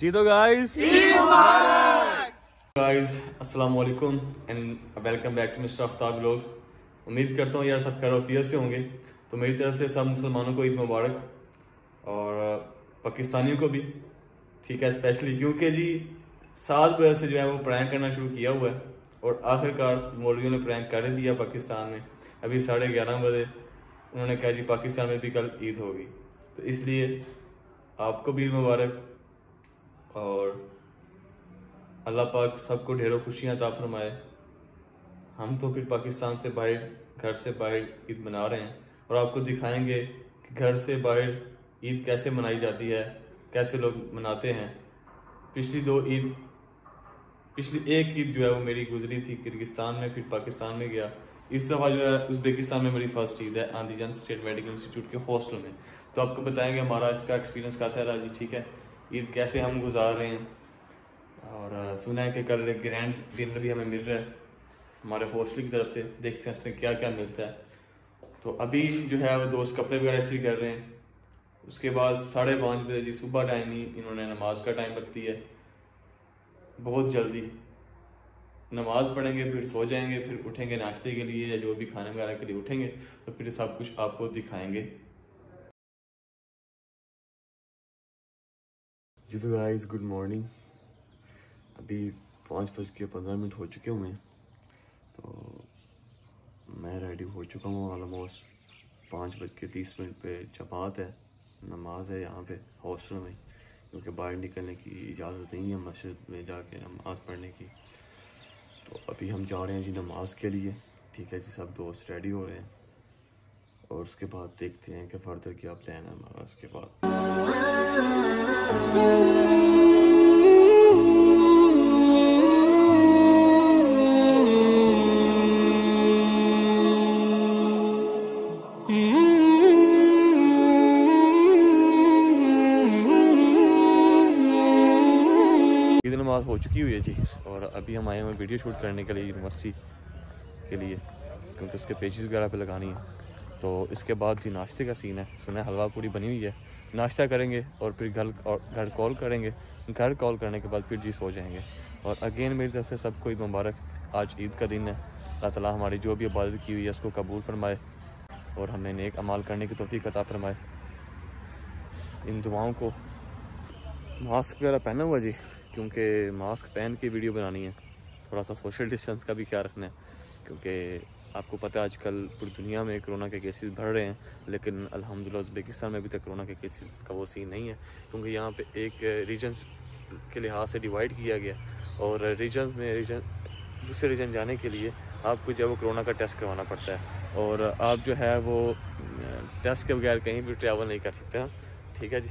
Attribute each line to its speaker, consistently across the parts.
Speaker 1: जी तो guys guys अस्सलाम वालेकुम and welcome back to mister Aftab vlogs उम्मीद करता हूँ यार सब खैर से होंगे। तो मेरी तरफ़ से सब मुसलमानों को ईद मुबारक और पाकिस्तानियों को भी। ठीक है स्पेशली क्योंकि जी सात बजे से जो है वो प्रैंक करना शुरू किया हुआ है और आखिरकार मौलवियों ने प्रैंक कर दिया पाकिस्तान में। अभी साढ़े ग्यारह बजे उन्होंने कहा जी पाकिस्तान में भी कल ईद होगी। तो इसलिए आपको भी ईद मुबारक। और अल्लाह पाक सबको ढेरों खुशियाँ ता फरमाए। हम तो फिर पाकिस्तान से बाहर, घर से बाहर ईद मना रहे हैं और आपको दिखाएँगे कि घर से बाहर ईद कैसे मनाई जाती है, कैसे लोग मनाते हैं। पिछली दो ईद, पिछली एक ईद जो है वो मेरी गुजरी थी किर्गिस्तान में, फिर पाकिस्तान में गया। इस दफ़ा जो है उज्बेकिस्तान में मेरी फ़र्स्ट ईद है आंदीजान स्टेट मेडिकल इंस्टीट्यूट के हॉस्टल में। तो आपको बताएँगे हमारा इसका एक्सपीरियंस कैसा रहा जी, ठीक है? ईद कैसे हम गुजार रहे हैं। और सुना है कि कल एक ग्रैंड डिनर भी हमें मिल रहा है, हमारे हॉस्टल की तरफ़ से। देखते हैं इसमें क्या क्या मिलता है। तो अभी जो है, वो दोस्त कपड़े वगैरह ऐसे कर रहे हैं। उसके बाद साढ़े पाँच बजे जी सुबह टाइम ही इन्होंने नमाज़ का टाइम रख दिया है। बहुत जल्दी। नमाज़ पढ़ेंगे, फिर सो जाएँगे, फिर उठेंगे नाश्ते के लिए या जो भी खाने वगैरह के लिए उठेंगे तो फिर सब कुछ आपको दिखाएँगे। जी तो गाइस गुड मॉर्निंग अभी पाँच बज के पंद्रह मिनट हो चुके हुए हैं तो मैं रेडी हो चुका हूँ। ऑलमोस्ट पाँच बज के तीस मिनट पे जमात है, नमाज़ है यहाँ पे हॉस्टल में, क्योंकि बाहर निकलने की इजाज़त नहीं है मस्जिद में जाके नमाज़ पढ़ने की। तो अभी हम जा रहे हैं जी नमाज़ के लिए, ठीक है जी, सब दोस्त रेडी हो रहे हैं। और उसके बाद देखते हैं कि फर्दर क्या प्लान है हमारा उसके बाद। हो चुकी हुई है जी, और अभी हम आए हुए वीडियो शूट करने के लिए यूनिवर्सिटी के लिए, क्योंकि उसके पेजेस वगैरह पे लगानी है। तो इसके बाद जी नाश्ते का सीन है। सुना हलवा पूरी बनी हुई है। नाश्ता करेंगे और फिर घर और घर कॉल करेंगे। घर कॉल करने के बाद फिर जी सो जाएँगे। और अगेन मेरी तरफ़ से सबको ईद मुबारक। आज ईद का दिन है। अल्लाह ताला हमारी जो भी इबादत की हुई है, उसको कबूल फरमाए और हमें नेक अमाल करने की तोफ़ी अता फरमाए। इन दुआओं को मास्क वगैरह पहना हुआ जी, क्योंकि मास्क पहन के वीडियो बनानी है। थोड़ा सा सोशल डिस्टेंस का भी ख्याल रखना है, क्योंकि आपको पता है आजकल पूरी दुनिया में कोरोना के केसेस बढ़ रहे हैं, लेकिन अल्हम्दुलिल्लाह उज़्बेकिस्तान में अभी तक कोरोना के केसेस का वो सीन नहीं है, क्योंकि यहाँ पे एक रीजन के लिहाज से डिवाइड किया गया और रीजन में रीजन दूसरे रीजन जाने के लिए आपको जो है वो कोरोना का टेस्ट करवाना पड़ता है और आप जो है वो टेस्ट के बगैर कहीं भी ट्रैवल नहीं कर सकते, हैं? ठीक है जी?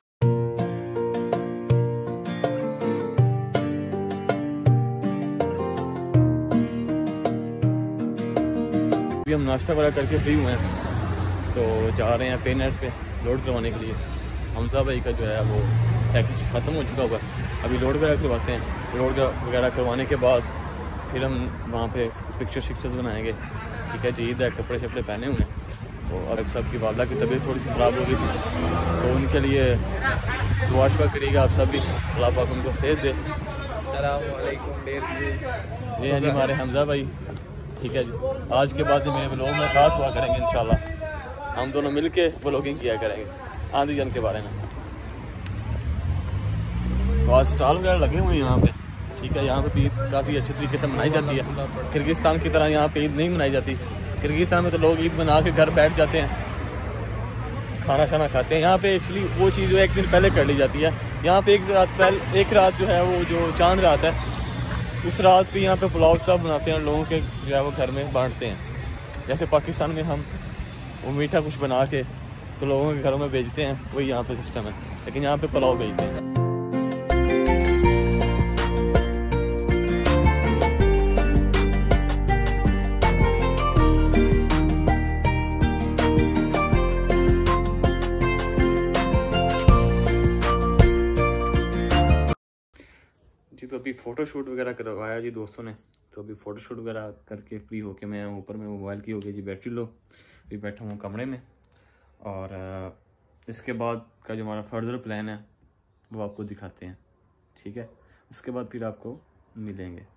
Speaker 1: अभी
Speaker 2: हम
Speaker 1: नाश्ता वगैरह करके फ्री हुए हैं। तो जा रहे हैं पे नेट पे लोड करवाने के लिए। हमजा भाई का जो है वो पैकेज ख़त्म हो चुका हुआ है अभी लोड वगैरह करवाते हैं। लोड वगैरह करवाने के बाद फिर हम वहाँ पे पिक्चर शिक्चर्स बनाएँगे। ठीक है जी ईद है कपड़े शपड़े पहने हुए हैं। तो और सब की वालदा की तबीयत थोड़ी सी ख़राब हो गई थी। तो उनके लिए दुआ शुआ करिएगा आप सब भी। अल्लाह पाक उनको सेहत दे। ये हैं जी हमारे हमजा भाई। ठीक है जी। आज के बाद मेरे ब्लॉग में साथ हुआ करेंगे इंशाल्लाह। हम दोनों मिल के ब्लॉगिंग किया करेंगे आंधी जन के बारे में। तो आज स्टॉल वगैरह लगे हुए हैं यहाँ पे। ठीक है यहाँ पे ईद काफ़ी अच्छे तरीके से मनाई जाती है। किर्गिस्तान की तरह यहाँ पे ईद नहीं मनाई जाती। किर्गिस्तान में तो लोग ईद मना के घर बैठ जाते हैं। खाना शाना खाते हैं। यहाँ पे एक्चुअली वो चीज़ एक दिन पहले कर ली जाती है। यहाँ पे एक रात पहले एक रात जो है वो जो चाँद रात है उस रात भी यहाँ पे पुलाव चाव बनाते हैं लोगों के जो है वो घर में बांटते हैं। जैसे पाकिस्तान में हम वो मीठा कुछ बना के तो लोगों के घरों में बेचते हैं, वही यहाँ पे सिस्टम है। लेकिन यहाँ पे पुलाव बेचते हैं। अभी फ़ोटो शूट वगैरह करवाया जी दोस्तों ने? तो अभी फ़ोटोशूट वगैरह करके फ्री होके मैं ऊपर में मोबाइल की हो गई जी बैटरी लो। अभी बैठा हूँ कमरे में। और इसके बाद का जो हमारा फर्दर प्लान है, वो आपको दिखाते हैं। ठीक है? उसके बाद फिर आपको मिलेंगे।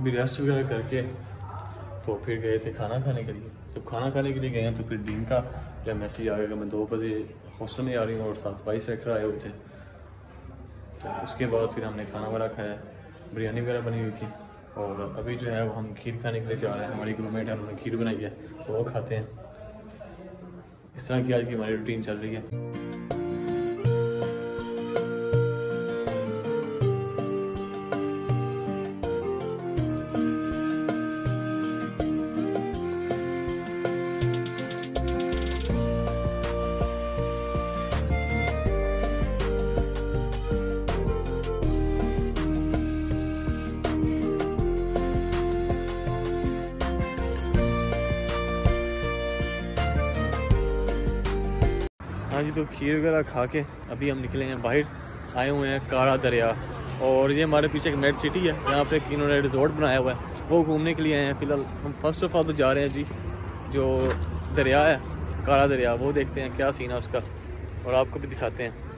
Speaker 1: अभी रेस्ट वगैरह करके तो फिर गए थे खाना खाने के लिए। जब खाना खाने के लिए गए तो फिर डीन का जब मैसेज आ गया कि मैं दो बजे हॉस्टल में आ रही हूँ और साथ वाइस सेक्टर आए हुए थे तो उसके बाद फिर हमने खाना वगैरह खाया, बिरयानी वगैरह बनी हुई थी और अभी जो है वो हम खीर खाने के लिए जा रहे हैं। हमारी रूममेट है, उन्होंने खीर बनाई है तो वो खाते हैं। इस तरह की आज की हमारी रूटीन चल रही है। तो खीर वगैरह खा के अभी हम निकले हैं बाहर, आए हुए हैं काला दरिया। और ये हमारे पीछे एक मेड सिटी है, यहाँ पे इन्होंने रिजॉर्ट बनाया हुआ है। वो घूमने के लिए आए हैं फ़िलहाल। हम फ़र्स्ट ऑफ़ ऑल तो जा रहे हैं जी, जो दरिया है काला दरिया, वो देखते हैं क्या सीन है उसका। और आपको भी दिखाते हैं।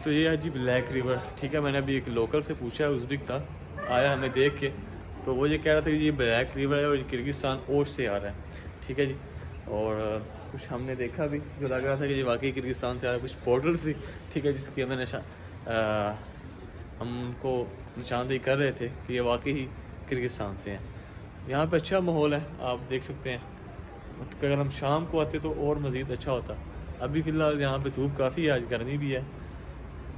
Speaker 1: जी तो ये है जी ब्लैक रिवर ठीक है, मैंने अभी एक लोकल से पूछा है उज़्बिक था। आया हमें देख के। तो वो ये कह रहा था कि ये ब्लैक रिवर है और ये किर्गिस्तान ओर से आ रहा है। ठीक है जी। और कुछ हमने देखा भी, जो लग रहा था कि ये वाकई किर्गिस्तान से आ रहा है, कुछ पोर्टल थी ठीक है, जिसकी हमें नशा हम उनको निशानदेही कर रहे थे कि ये वाकई ही किर्गिस्तान से हैं। यहाँ पे अच्छा माहौल है, आप देख सकते हैं। अगर हम शाम को आते तो और मज़ीद अच्छा होता। अभी फ़िलहाल यहाँ पे धूप काफ़ी है, आज गर्मी भी है।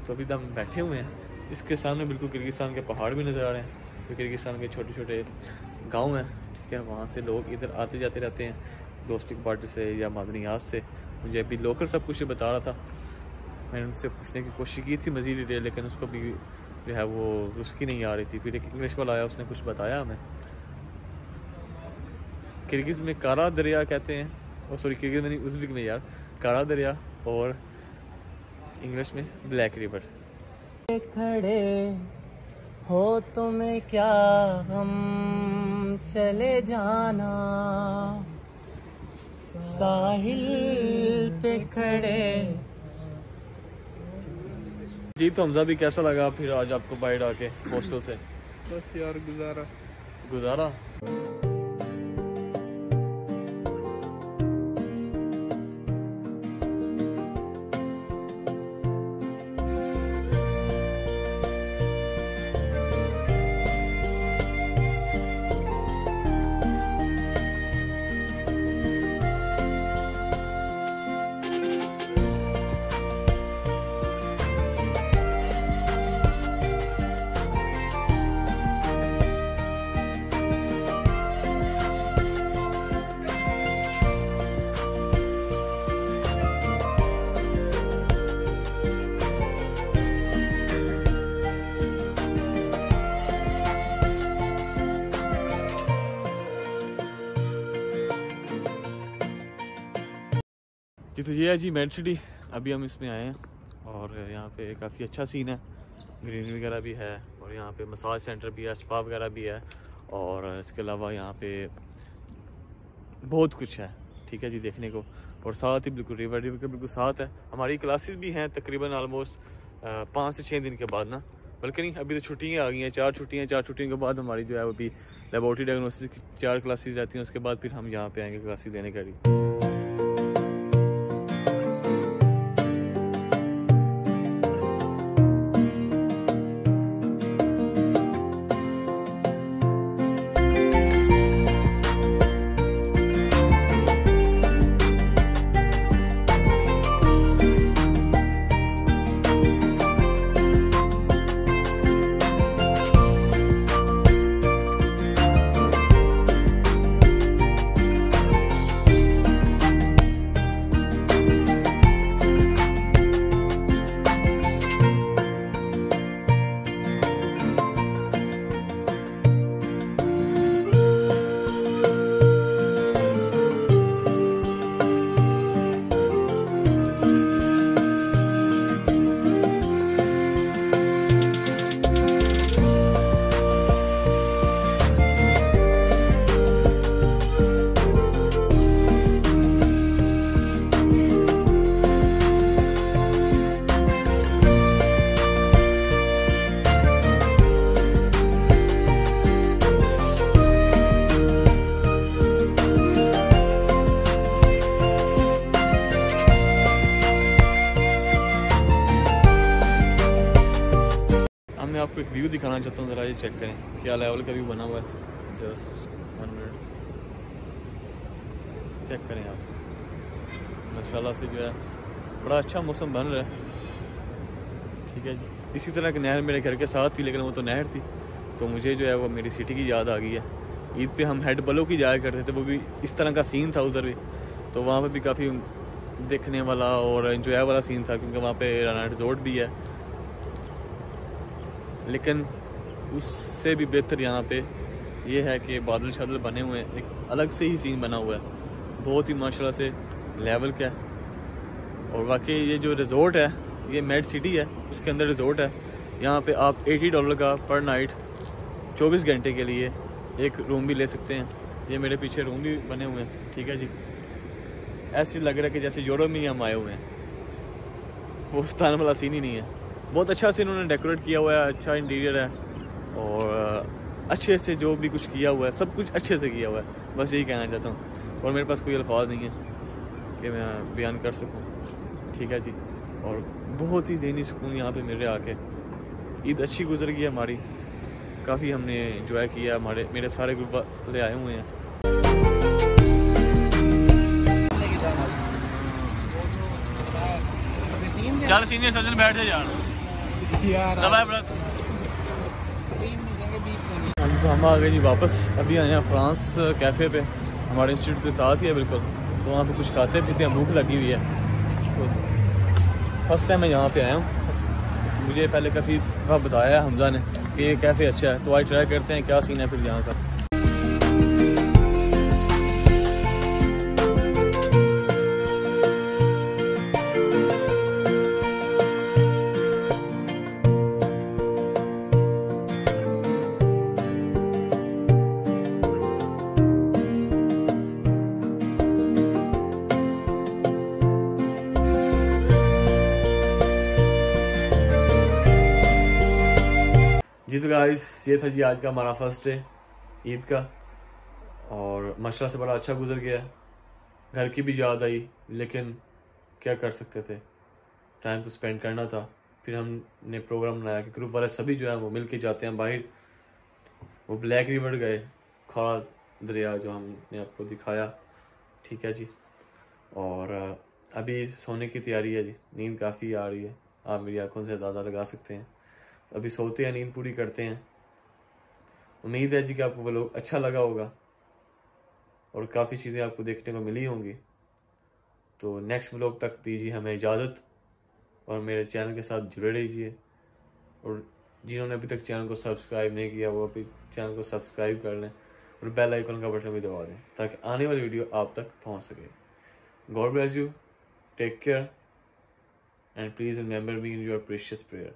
Speaker 1: तो अभी तो हम बैठे हुए हैं। इसके सामने बिल्कुल किर्गिस्तान के पहाड़ भी नज़र आ रहे हैं, जो किर्गिस्तान के छोटे छोटे गाँव हैं। ठीक है, वहाँ से लोग इधर आते जाते रहते हैं, दोस्ती पार्टी से या मादनियात से। मुझे अभी लोकल सब कुछ बता रहा था। मैंने उनसे पूछने की कोशिश की थी मज़ीद डिटेल लेकिन उसको भी जो है वो उसकी नहीं आ रही थी। फिर एक इंग्लिश वाला आया, उसने कुछ बताया हमें। किर्गिज में कारा दरिया कहते हैं। और सॉरी किर्गिज में नहीं, उज़्बिक में यार। कारा दरिया और इंग्लिश में ब्लैक रिवर
Speaker 3: खड़े हो तुम्हें क्या हम चले जाना। साहिल पे खड़े।
Speaker 1: जी तो हमजा भी कैसा लगा फिर आज आपको बाइट आके हॉस्टल से?
Speaker 2: बस यार गुजारा।
Speaker 1: गुजारा? जी तो ये है जी मेड सिटी। अभी हम इसमें आए हैं और यहाँ पे काफ़ी अच्छा सीन है। ग्रीनरी वगैरह भी है और यहाँ पे मसाज सेंटर भी है स्पा वगैरह भी है और इसके अलावा यहाँ पे बहुत कुछ है, ठीक है जी, देखने को। और साथ ही बिल्कुल रिवर रिवर के बिल्कुल साथ है। हमारी क्लासेस भी हैं तकरीबन आलमोस्ट पाँच से छः दिन के बाद ना। बल्कि नहीं, अभी तो छुट्टियाँ आ गई हैं, चार छुट्टियाँ, चार छुट्टियों के बाद हमारी जो है वो अभी लेबोरेटरी डायग्नोसिस की चार क्लासेस रहती हैं, उसके बाद फिर हम यहाँ पे आएँगे क्लासेज लेने के लिए। व्यू दिखाना चाहता हूँ, ज़रा ये चेक करें, क्या लेवल का व्यू बना हुआ है? जस्ट वन मिनट चेक करें आप। माशाल्लाह से जो है, बड़ा अच्छा मौसम बन रहा है। ठीक है जी। इसी तरह की नहर मेरे घर के साथ थी, लेकिन वो तो नहर थी। तो मुझे जो है, वो मेरी सिटी की याद आ गई है। ईद पे हम हेड बलो की जाया करते थे, वो भी इस तरह का सीन था उधर भी। तो वहाँ पे भी काफ़ी देखने वाला और इन्जॉय वाला सीन था, क्योंकि वहाँ पे राना रिजोर्ट भी है। लेकिन उससे भी बेहतर यहाँ पे ये है कि बादल शादल बने हुए हैं। एक अलग से ही सीन बना हुआ है। बहुत ही माशाल्लाह से लेवल का है। और वाकई ये जो रिजोर्ट है, ये मेड सिटी है, उसके अंदर रिजोर्ट है। यहाँ पे आप 80 डॉलर का पर नाइट 24 घंटे के लिए एक रूम भी ले सकते हैं। ये मेरे पीछे रूम भी बने हुए हैं। ठीक है जी। ऐसे लग रहा है कि जैसे यूरोप में ही हम आए हुए हैं। वो स्थान वाला सीन ही नहीं है। बहुत अच्छा से इन्होंने डेकोरेट किया हुआ है अच्छा इंटीरियर है। और अच्छे से जो भी कुछ किया हुआ है, सब कुछ अच्छे से किया हुआ है। बस यही कहना चाहता हूँ। और मेरे पास कोई अल्फाज नहीं है कि मैं बयान कर सकूँ। ठीक है जी। और बहुत ही जहनी सुकून यहाँ पे मेरे आके। ईद अच्छी गुजर गई है हमारी। काफ़ी हमने इंजॉय किया हमारे, मेरे सारे ग्रुप वाले आए हुए हैं। चल सीनियर सर्जन बैठ जा यार। हम तो हम आ गए जी वापस। अभी आए हैं फ्रांस कैफ़े पे। हमारे इंस्टीट्यूट के साथ ही है, बिल्कुल। तो वहाँ पे कुछ खाते पीते हैं भूख लगी हुई है। तो फ़र्स्ट टाइम मैं यहाँ पे आया हूँ। मुझे पहले काफ़ी बताया हमजा ने कि ये कैफ़े अच्छा है। तो आज ट्राई करते हैं क्या सीन है फिर यहाँ का। ये था जी आज का हमारा फ़र्स्ट डे ईद का। और माशा से बड़ा अच्छा गुजर गया। घर की भी याद आई, लेकिन क्या कर सकते थे? टाइम तो स्पेंड करना था। फिर हमने प्रोग्राम बनाया कि ग्रुप वाले सभी जो है, वो मिल के जाते हैं बाहर। वो ब्लैक रिवर गए खड़ा दरिया जो हमने आपको दिखाया। ठीक है जी। और अभी सोने की तैयारी है जी। नींद काफ़ी आ रही है। आप मेरी आँखों से ज़्यादा लगा सकते हैं। अभी सोते हैं, नींद पूरी करते हैं। उम्मीद है जी कि आपको वो लोग अच्छा लगा होगा और काफ़ी चीज़ें आपको देखने को मिली होंगी। तो नेक्स्ट ब्लॉग तक दीजिए हमें इजाज़त और मेरे चैनल के साथ जुड़े रहिए। और जिन्होंने अभी तक चैनल को सब्सक्राइब नहीं किया, वो अभी चैनल को सब्सक्राइब कर लें और बेल आइकन का बटन भी दबा दें ताकि आने वाली वीडियो आप तक पहुँच सके। God bless you take care and please remember me in your precious prayer